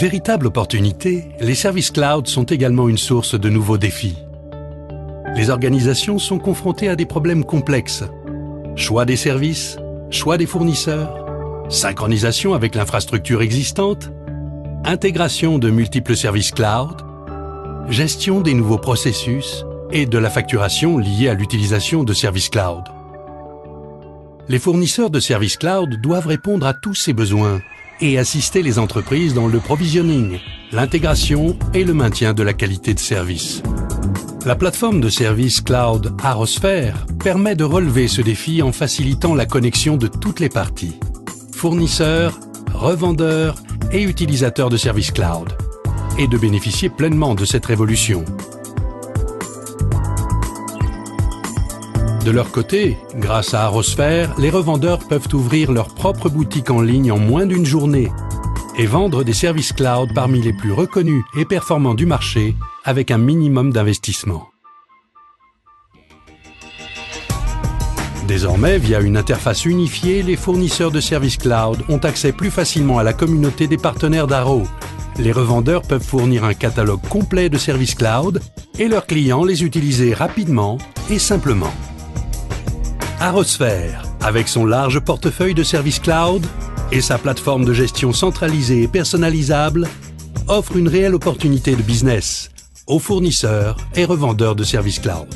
Véritable opportunité, les services cloud sont également une source de nouveaux défis. Les organisations sont confrontées à des problèmes complexes. Choix des services, choix des fournisseurs, synchronisation avec l'infrastructure existante, intégration de multiples services cloud, gestion des nouveaux processus et de la facturation liée à l'utilisation de services cloud. Les fournisseurs de services cloud doivent répondre à tous ces besoins et assister les entreprises dans le provisioning, l'intégration et le maintien de la qualité de service. La plateforme de services cloud Arosphere permet de relever ce défi en facilitant la connexion de toutes les parties, fournisseurs, revendeurs et utilisateurs de services cloud, et de bénéficier pleinement de cette révolution. De leur côté, grâce à Arosphere, les revendeurs peuvent ouvrir leur propre boutique en ligne en moins d'une journée et vendre des services cloud parmi les plus reconnus et performants du marché avec un minimum d'investissement. Désormais, via une interface unifiée, les fournisseurs de services cloud ont accès plus facilement à la communauté des partenaires d'Aro. Les revendeurs peuvent fournir un catalogue complet de services cloud et leurs clients les utiliser rapidement et simplement. Arosphere, avec son large portefeuille de services cloud et sa plateforme de gestion centralisée et personnalisable, offre une réelle opportunité de business aux fournisseurs et revendeurs de services cloud.